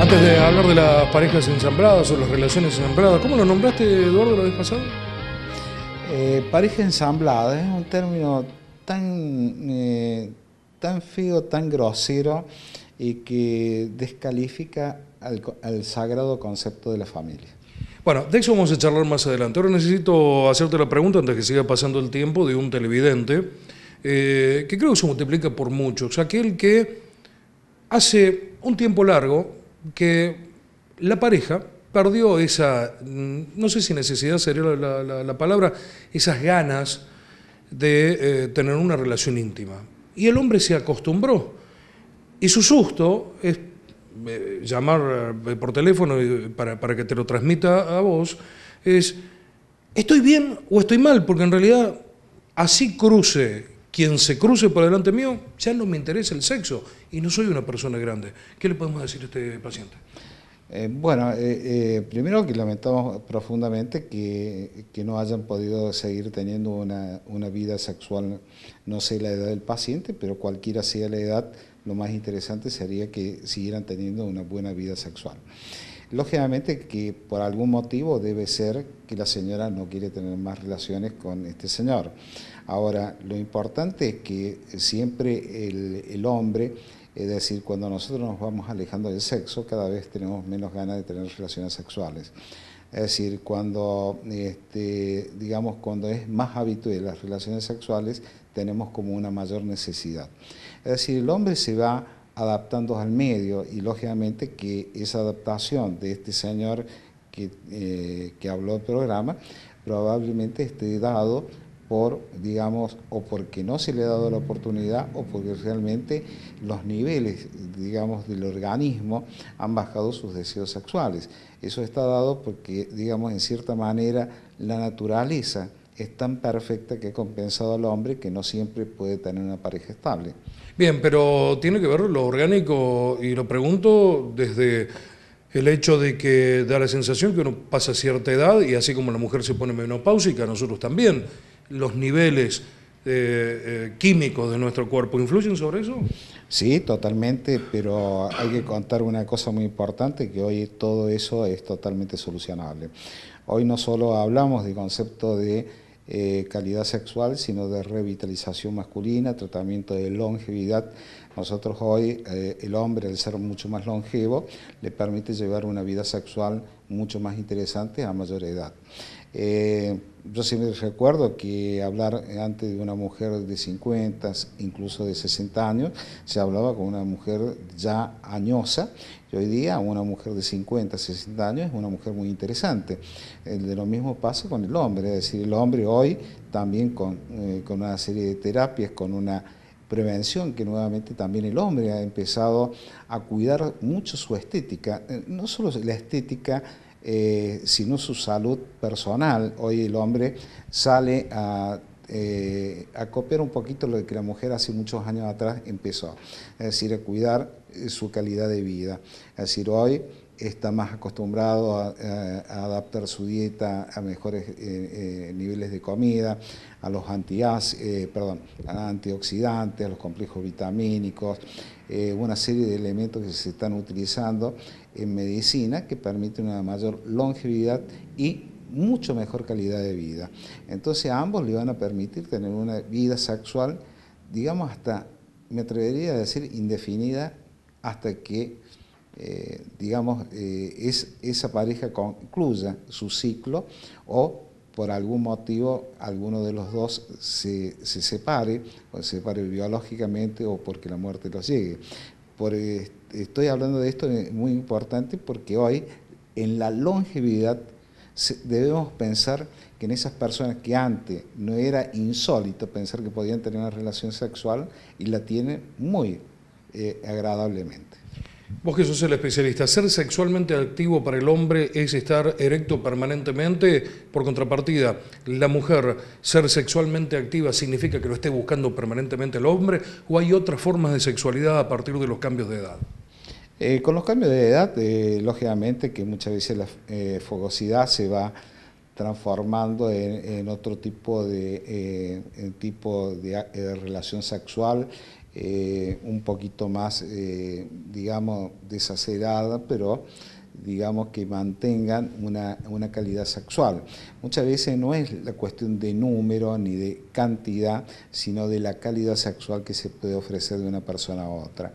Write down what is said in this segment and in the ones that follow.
Antes de hablar de las parejas ensambladas o las relaciones ensambladas, ¿cómo lo nombraste, Eduardo, la vez pasada? Eh, pareja ensamblada es un término tan, eh, tan feo, tan grosero y que descalifica al, al sagrado concepto de la familia. Bueno, de eso vamos a charlar más adelante. Ahora necesito hacerte la pregunta antes que siga pasando el tiempo de un televidente, eh, que creo que se multiplica por muchos. Aquel que hace un tiempo largo que la pareja perdió esa, mm, no sé si necesidad sería la, la- la palabra, esas ganas de eh, tener una relación íntima. Y el hombre se acostumbró. Y su susto es eh, llamar eh, por teléfono para, para que te lo transmita a vos, es, ¿estoy bien o estoy mal? Porque en realidad así cruce quien se cruce por delante mío, ya no me interesa el sexo y no soy una persona grande. ¿Qué le podemos decir a este paciente? Eh, bueno, eh, eh, primero que lamentamos profundamente que, que no hayan podido seguir teniendo una, una vida sexual, no sé la edad del paciente, pero cualquiera sea la edad, lo más interesante sería que siguieran teniendo una buena vida sexual. Lógicamente que por algún motivo debe ser que la señora no quiere tener más relaciones con este señor. Ahora, lo importante es que siempre el, el hombre, es decir, cuando nosotros nos vamos alejando del sexo, cada vez tenemos menos ganas de tener relaciones sexuales. Es decir, cuando, este, digamos, cuando es más habitual las relaciones sexuales, tenemos como una mayor necesidad. Es decir, el hombre se va adaptando al medio y lógicamente que esa adaptación de este señor que, eh, que habló del programa probablemente esté dado por, digamos, o porque no se le ha dado la oportunidad o porque realmente los niveles, digamos, del organismo han bajado sus deseos sexuales. Eso está dado porque, digamos, en cierta manera la naturaleza es tan perfecta que ha compensado al hombre que no siempre puede tener una pareja estable. Bien, pero tiene que ver lo orgánico y lo pregunto desde el hecho de que da la sensación que uno pasa cierta edad y así como la mujer se pone menopáusica, nosotros también. ¿Los niveles eh, eh, químicos de nuestro cuerpo influyen sobre eso? Sí, totalmente, pero hay que contar una cosa muy importante, que hoy todo eso es totalmente solucionable. Hoy no solo hablamos de concepto de eh, calidad sexual, sino de revitalización masculina, tratamiento de longevidad. Nosotros hoy, eh, el hombre, al ser mucho más longevo, le permite llevar una vida sexual mucho más interesante a mayor edad. Eh, yo siempre recuerdo que hablar antes de una mujer de 50, incluso de 60 años, se hablaba con una mujer ya añosa, y hoy día una mujer de 50, 60 años es una mujer muy interesante. De lo mismo pasa con el hombre, es decir, el hombre hoy también con, eh, con una serie de terapias, con una prevención que nuevamente también el hombre ha empezado a cuidar mucho su estética, eh, no solo la estética, eh, sino su salud personal. Hoy el hombre sale a, eh, a, copiar un poquito lo que la mujer hace muchos años atrás empezó, es decir, a cuidar su calidad de vida. Decir, hoy está más acostumbrado a, adaptar su dieta a mejores eh, niveles de comida, a los anti, perdón, a antioxidantes, a los complejos vitamínicos, una serie de elementos que se están utilizando en medicina que permiten una mayor longevidad y mucho mejor calidad de vida. Entonces a ambos le van a permitir tener una vida sexual, digamos hasta, me atrevería a decir, indefinida hasta que, eh, digamos, eh, es, esa pareja concluya su ciclo o por algún motivo alguno de los dos se, se separe, o se separe biológicamente o porque la muerte los llegue. Por, eh, estoy hablando de esto muy importante porque hoy en la longevidad debemos pensar que en esas personas que antes no era insólito pensar que podían tener una relación sexual y la tienen muy agradablemente. Vos que sos el especialista, ¿ser sexualmente activo para el hombre es estar erecto permanentemente? Por contrapartida, ¿la mujer ser sexualmente activa significa que lo esté buscando permanentemente el hombre o hay otras formas de sexualidad a partir de los cambios de edad? Eh, con los cambios de edad, eh, lógicamente que muchas veces la eh, fogosidad se va transformando en, otro tipo de, tipo de relación sexual, un poquito más, digamos, desacerada, pero digamos, que mantengan una, una, calidad sexual. Muchas veces no es la cuestión de número ni de cantidad, sino de la calidad sexual que se puede ofrecer de una persona a otra.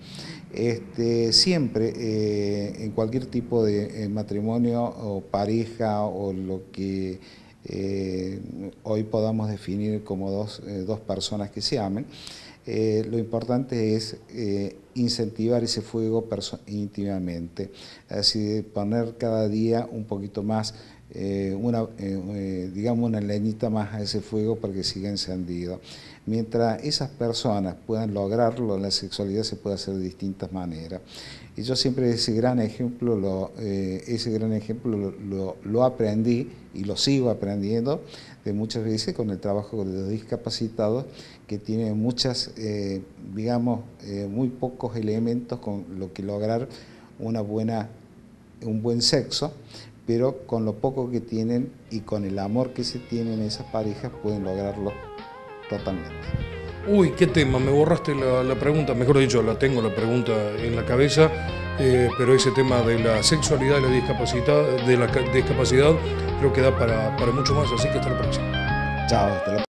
Este, siempre, eh, en cualquier tipo de eh, matrimonio o pareja o lo que eh, hoy podamos definir como dos, dos personas que se amen, eh, lo importante es eh, incentivar ese fuego íntimamente, así poner cada día un poquito más, eh, una, digamos una leñita más a ese fuego para que siga encendido. Mientras esas personas puedan lograrlo, la sexualidad se puede hacer de distintas maneras. Y yo siempre ese gran ejemplo, lo, ese gran ejemplo lo, aprendí y lo sigo aprendiendo de muchas veces con el trabajo de los discapacitados que tienen muchas, eh, digamos, eh, muy pocos elementos con lo que lograr una buena, un buen sexo, pero con lo poco que tienen y con el amor que se tienen esas parejas pueden lograrlo totalmente. Uy, qué tema, me borraste la, pregunta, mejor dicho, la tengo la pregunta en la cabeza, eh, pero ese tema de la sexualidad y la discapacidad, de la discapacidad creo que da para, para mucho más, así que hasta la próxima. Chao, hasta la